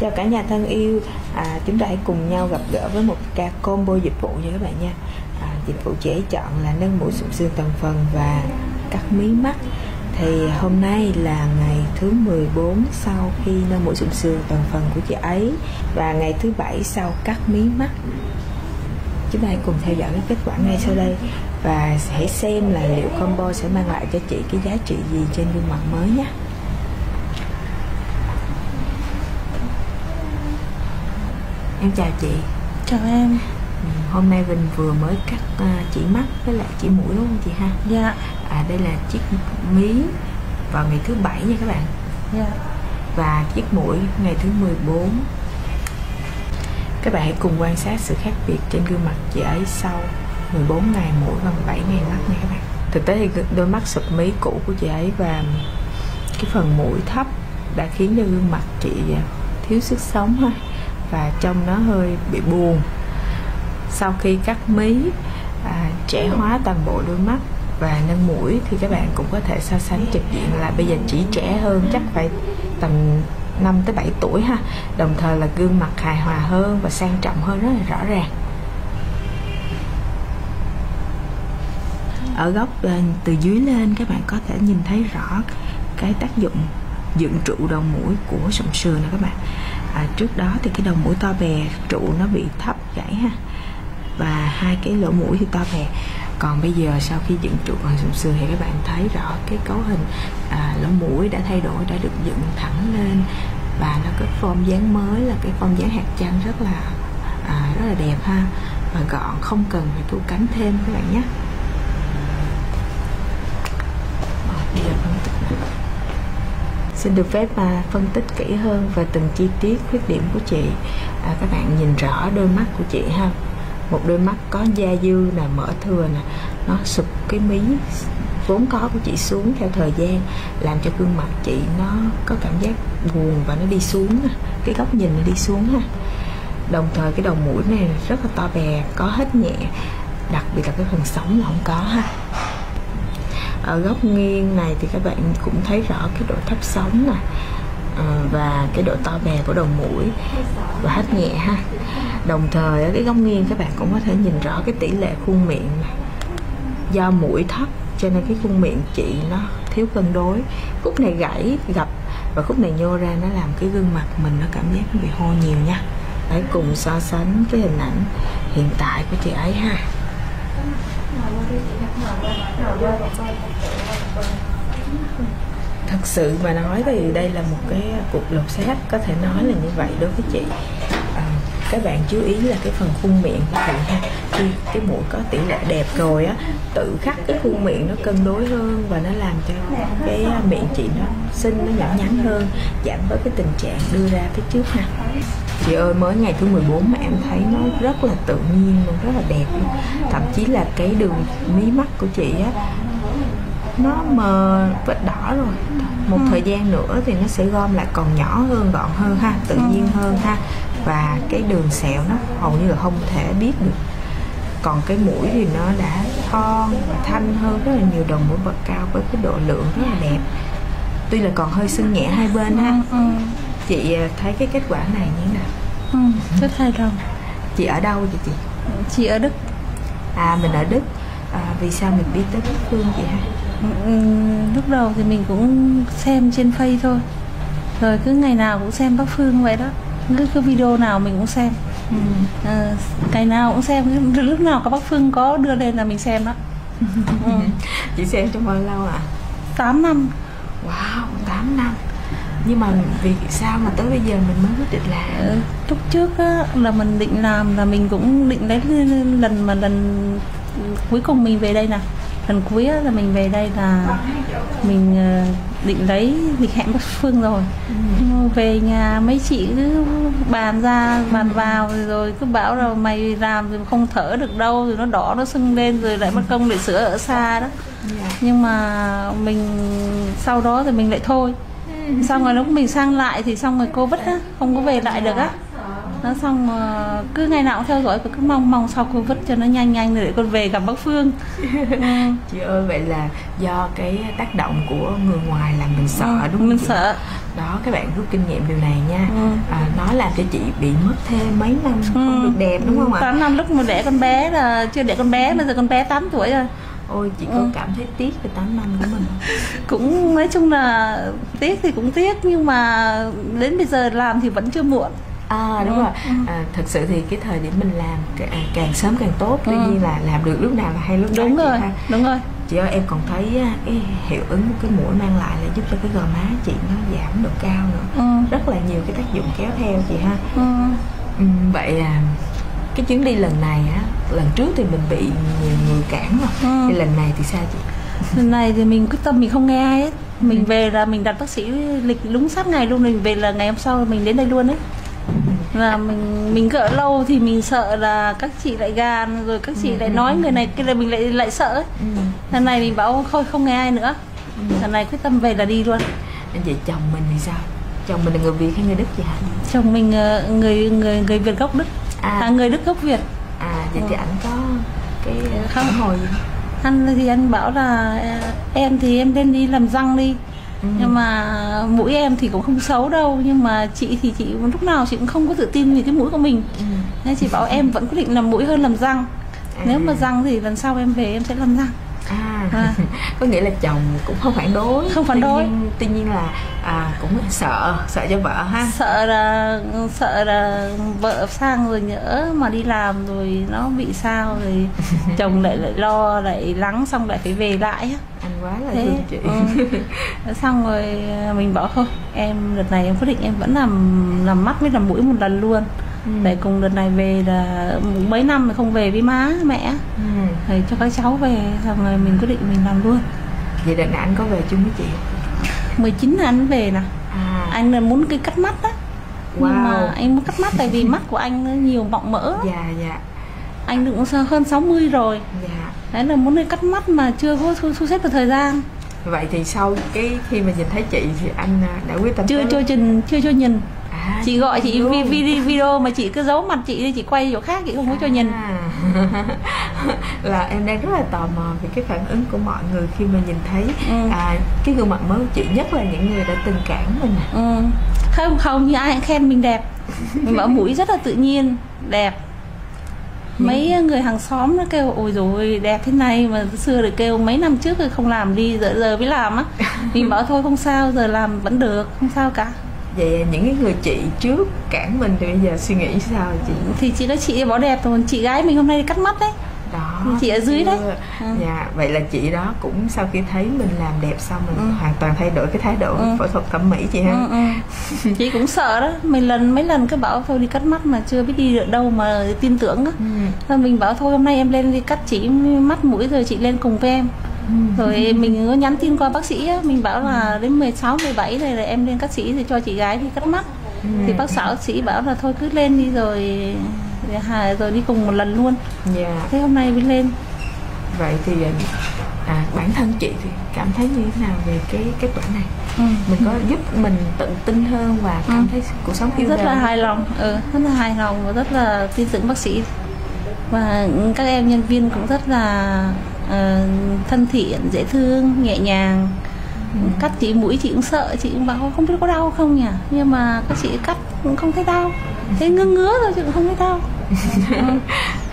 Chào cả nhà thân yêu, à, chúng ta hãy cùng nhau gặp gỡ với một ca combo dịch vụ nha các bạn nha. À, dịch vụ chị chọn là nâng mũi sụn xương toàn phần và cắt mí mắt. Thì hôm nay là ngày thứ 14 sau khi nâng mũi sụn xương toàn phần của chị ấy và ngày thứ bảy sau cắt mí mắt. Chúng ta hãy cùng theo dõi cái kết quả ngay sau đây và hãy xem là liệu combo sẽ mang lại cho chị cái giá trị gì trên gương mặt mới nhé. Em chào chị. Chào em. Ừ, Hôm nay Vinh vừa mới cắt à, chỉ mắt với lại chỉ mũi đúng không chị ha? Dạ. À đây là chiếc mí vào ngày thứ bảy nha các bạn. Dạ. Và chiếc mũi ngày thứ 14 Các bạn hãy cùng quan sát sự khác biệt trên gương mặt chị ấy sau 14 ngày mũi và 17 ngày mắt nha các bạn. Thực tế thì đôi mắt sụp mí cũ của chị ấy và cái phần mũi thấp đã khiến cho gương mặt chị à, thiếu sức sống ha và trông nó hơi bị buồn. Sau khi cắt mí à, trẻ hóa toàn bộ đôi mắt và nâng mũi thì các bạn cũng có thể so sánh trực diện là bây giờ chỉ trẻ hơn chắc phải tầm 5 tới 7 tuổi ha. Đồng thời là gương mặt hài hòa hơn và sang trọng hơn rất là rõ ràng. Ở góc từ dưới lên các bạn có thể nhìn thấy rõ cái tác dụng dựng trụ đầu mũi của sụn sườn nè các bạn à, trước đó thì cái đầu mũi to bè trụ nó bị thấp gãy ha. Và hai cái lỗ mũi thì to bè. Còn bây giờ sau khi dựng trụ bằng sụn sườn thì các bạn thấy rõ cái cấu hình à, lỗ mũi đã thay đổi đã được dựng thẳng lên. Và nó có form dáng mới là cái form dáng hạt chanh rất là à, rất là đẹp ha. Và gọn không cần phải thu cánh thêm các bạn nhé Rồi, bây giờ phân tích nào. Xin được phép và phân tích kỹ hơn về từng chi tiết khuyết điểm của chị. À, Các bạn nhìn rõ đôi mắt của chị ha. Một đôi mắt có da dư nè, mở thừa nè. Nó sụp cái mí vốn có của chị xuống theo thời gian Làm cho gương mặt chị nó có cảm giác buồn và nó đi xuống nè. Cái góc nhìn nó đi xuống ha. Đồng thời cái đầu mũi này rất là to bè, có hết nhẹ. Đặc biệt là cái phần sống là không có ha ở góc nghiêng này thì các bạn cũng thấy rõ cái độ thấp sống này ờ, và cái độ to bè của đầu mũi. Và hết nhẹ ha. Đồng thời ở cái góc nghiêng các bạn cũng có thể nhìn rõ cái tỷ lệ khuôn miệng này. do mũi thấp, cho nên cái khuôn miệng chị nó thiếu cân đối. Khúc này gãy, gập. Và khúc này nhô ra nó làm cái gương mặt mình nó cảm giác nó bị hô nhiều nha. Hãy cùng so sánh cái hình ảnh hiện tại của chị ấy ha thật sự mà nói thì đây là một cái cuộc lột xác có thể nói là như vậy đối với chị. À, các bạn chú ý là cái phần khuôn miệng của chị ha. Khi cái mũi có tỷ lệ đẹp rồi á tự khắc cái khuôn miệng nó cân đối hơn và nó làm cho cái miệng chị nó xinh nó nhỏ nhắn hơn giảm bớt cái tình trạng đưa ra phía trước ha chị ơi mới ngày thứ 14 mà em thấy nó rất là tự nhiên luôn rất là đẹp. Luôn thậm chí là cái đường mí mắt của chị á nó mờ vết đỏ rồi. Một thời gian nữa thì nó sẽ gom lại còn nhỏ hơn gọn hơn ha tự nhiên hơn ha. Và cái đường sẹo nó hầu như là không thể biết được. Còn cái mũi thì nó đã thon và thanh hơn rất là nhiều đồng mũi bậc cao với cái độ lượng rất là đẹp. Tuy là còn hơi sưng nhẹ hai bên ha. Ừ. chị à, thấy cái kết quả này như thế nào? Ừ. Rất hài lòng. Chị ở đâu vậy chị? Chị ở Đức. À mình ở đức. À, vì sao mình biết tới Bắc phương chị ha? Ừ, Lúc đầu thì mình cũng xem trên Face thôi. Rồi cứ ngày nào cũng xem Bắc Phương vậy đó. Cứ, cứ video nào mình cũng xem. Ừ. Ờ, ngày nào cũng xem. Lúc nào có Bắc Phương có đưa lên là mình xem đó. Ừ. chị xem trong bao lâu ạ? À? 8 năm. Wow 8 năm nhưng mà vì sao mà tới bây giờ mình mới quyết định làm? Ờ, lúc trước á, là mình định làm là mình cũng định lấy lần mà lần cuối cùng mình về đây nè. Lần cuối á, là mình về đây là mình ờ, định lấy lịch hẹn Bắc Phương rồi. Nhưng mà về nhà mấy chị cứ bàn ra bàn vào rồi cứ bảo là mày làm rồi không thở được đâu rồi nó đỏ nó sưng lên rồi lại mất công để sửa ở xa đó. Dạ. nhưng mà mình sau đó thì mình lại thôi xong rồi lúc mình sang lại thì xong rồi covid á không có về lại được á. Nó xong mà cứ ngày nào cũng theo dõi và cứ mong mong sau covid cho nó nhanh nhanh để con về gặp bác phương. Ừ. chị ơi vậy là do cái tác động của người ngoài làm mình sợ Ừ, đúng không mình chị? sợ. Đó các bạn rút kinh nghiệm điều này nha. Ừ. à, nó làm cho chị bị mất thêm mấy năm không được đẹp đúng không ạ? 8 năm lúc mà đẻ con bé là chưa đẻ con bé bây giờ con bé 8 tuổi rồi ôi chị có Ừ. cảm thấy tiếc về 8 năm của mình cũng nói chung là tiếc thì cũng tiếc nhưng mà đến bây giờ làm thì vẫn chưa muộn à đúng Ừ, rồi à, thật sự thì cái thời điểm mình làm càng, càng sớm càng tốt tuy Ừ. nhiên là làm được lúc nào là hay lúc đó đúng rồi ha. đúng rồi chị ơi em còn thấy cái hiệu ứng của cái mũi mang lại là giúp cho cái gò má chị nó giảm độ cao nữa ừ. rất là nhiều cái tác dụng kéo theo chị ha Ừ. ừ, vậy à cái chuyến đi lần này á lần trước thì mình bị nhiều người cản rồi Ừ. thì lần này thì sao chị? Lần này thì mình quyết tâm mình không nghe ai hết. Mình về là mình đặt bác sĩ lịch đúng sát ngày luôn mình về là ngày hôm sau mình đến đây luôn đấy là mình mình gỡ lâu thì mình sợ là các chị lại gàn rồi các chị lại nói người này kia là mình lại lại sợ ấy. ừ. lần này mình bảo thôi không nghe ai nữa. Lần này quyết tâm về là đi luôn. Vậy chồng mình thì sao? Chồng mình là người việt hay người đức chị hả? Chồng mình ờ, người người người Việt gốc Đức à, à người Đức gốc Việt à vậy thì Ừ. ảnh có cái Không. phản hồi gì không? anh thì anh bảo là ờ, em thì em lên đi làm răng đi Ừ. nhưng mà mũi em thì cũng không xấu đâu nhưng mà chị thì chị lúc nào chị cũng không có tự tin về cái mũi của mình Ừ. nên chị bảo em vẫn quyết định làm mũi hơn làm răng À. nếu mà răng thì lần sau em về em sẽ làm răng à, À. có nghĩa là chồng cũng không phản đối Không phản Tuy đối. nhiên- tuy nhiên là à, cũng sợ sợ cho vợ ha sợ là sợ là vợ sang rồi nhỡ mà đi làm rồi nó bị sao rồi chồng lại lại lo lại lắng xong lại phải về lại á anh quá là thế thương chị ừ. xong rồi à, mình bảo thôi em đợt này em quyết định em vẫn làm làm mắt với làm mũi một lần luôn Ừ. để cùng đợt này về là mấy năm mà không về với má mẹ. Ừ. thì cho các cháu về xong rồi mình quyết định mình làm luôn. Vậy đợt này anh có về chung với chị? không? 19 là anh về nè. À. Anh là muốn cái cắt mắt á. Nhưng Wow. mà anh muốn cắt mắt tại vì mắt của anh nó nhiều mọng mỡ. Dạ dạ. Anh cũng hơn 60 rồi. Dạ. Đấy là muốn đi cắt mắt mà chưa có thu, thu xếp được thời gian. Vậy thì sau cái khi mà nhìn thấy chị thì anh à, đã quyết tâm chưa tới- cho trình chưa cho nhìn à, chị gọi chị vi- vi- video mà chị cứ giấu mặt chị đi chị quay chỗ khác chị không có cho nhìn À. là em đang rất là tò mò về cái phản ứng của mọi người khi mà nhìn thấy Ừ. à, cái gương mặt mới của chị nhất là những người đã từng cản mình à. ừ. không không như ai khen mình đẹp mình bảo mũi rất là tự nhiên đẹp mấy người hàng xóm nó kêu ôi rồi đẹp thế này mà xưa được kêu mấy năm trước rồi không làm đi giờ giờ mới làm á mình bảo thôi không sao giờ làm vẫn được không sao cả vậy những cái người chị trước cản mình thì bây giờ suy nghĩ sao chị thì chị nói chị bảo đẹp rồi chị gái mình hôm nay cắt mắt đấy đó Chị ở dưới đấy. Ừ. dạ vậy là chị đó cũng sau khi thấy mình làm đẹp xong mình Ừ. hoàn toàn thay đổi cái thái độ Ừ. phẫu thuật thẩm mỹ chị ha ừ, ừ. chị cũng sợ đó mấy lần mấy lần cứ bảo thôi đi cắt mắt mà chưa biết đi được đâu mà tin tưởng á ừ. Rồi mình bảo thôi hôm nay em lên đi cắt chỉ mắt mũi rồi chị lên cùng với em. Rồi mình có nhắn tin qua bác sĩ á, mình bảo là đến 16, 17 này là em lên cắt sĩ thì cho chị gái đi cắt mắt. Ừ. thì bác xã sĩ bảo là thôi cứ lên đi rồi rồi đi cùng một lần luôn. Dạ. Thế hôm nay mới lên. Vậy thì à, bản thân chị thì cảm thấy như thế nào về cái kết quả này? Ừ. mình có giúp mình tự tin hơn và cảm Ừ. thấy cuộc sống yêu rất đời. là hài lòng ừ, rất là hài lòng và rất là tin tưởng bác sĩ. Và các em nhân viên cũng rất là ờ, thân thiện dễ thương nhẹ nhàng. Cắt chị mũi chị cũng sợ chị cũng bảo không biết có đau không nhỉ? Nhưng mà các chị cắt cũng không thấy đau. Thế ngứa ngứa rồi chị cũng không thấy đau. Ừ.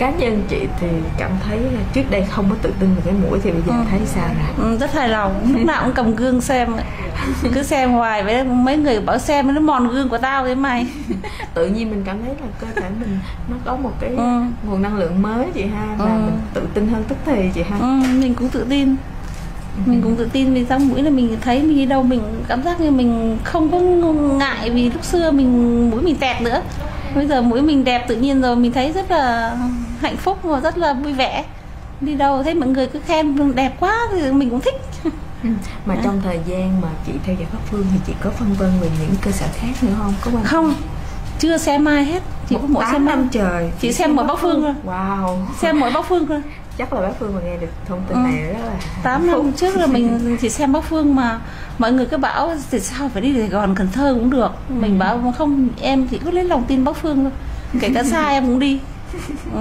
cá nhân chị thì cảm thấy là trước đây không có tự tin về cái mũi thì bây giờ Ừ. thấy sao rồi? Ừ, rất hài lòng. Lúc nào cũng cầm gương xem cứ xem hoài với mấy người bảo xem nó mòn gương của tao thế mày. Tự nhiên mình cảm thấy là cơ thể mình nó có một cái Ừ. nguồn năng lượng mới chị ha và Ừ. mình tự tin hơn tức thì chị ha. Ừ, mình cũng tự tin. Mình cũng tự tin vì răng mũi là mình thấy mình đi đâu mình cảm giác như mình không có ngại vì lúc xưa mình mũi mình tẹt nữa bây giờ mũi mình đẹp tự nhiên rồi mình thấy rất là hạnh phúc và rất là vui vẻ. Đi đâu thấy mọi người cứ khen đẹp quá thì mình cũng thích. Ừ. mà trong thời gian mà chị theo dõi pháp phương thì chị có phân vân về những cơ sở khác nữa không? Có quan không chưa xem ai hết. Chỉ có mỗi xem năm trời Chị xem mỗi Bắc Phương thôi. wow. Xem mỗi bắc phương thôi chắc là bác phương mà nghe được thông tin Ừ. này rất là 8 năm trước là mình chỉ xem Bắc Phương mà mọi người cứ bảo thì sao phải đi Sài Gòn Cần Thơ cũng được. Mình bảo mà không em chỉ cứ lấy lòng tin Bắc Phương thôi. Kể cả xa em cũng đi. Ừ.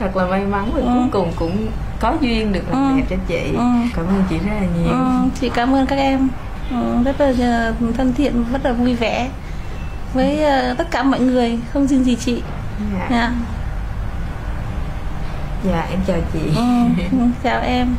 thật là may mắn và Ừ. cuối cùng cũng có duyên được làm Ừ. đẹp cho chị. Ừ. cảm ơn chị rất là nhiều. Ừ, chị cảm ơn các em. Ừ, rất là thân thiện rất là vui vẻ với uh, tất cả mọi người. Không riêng gì chị. Dạ. Dạ dạ em chào chị. Ừ, chào em.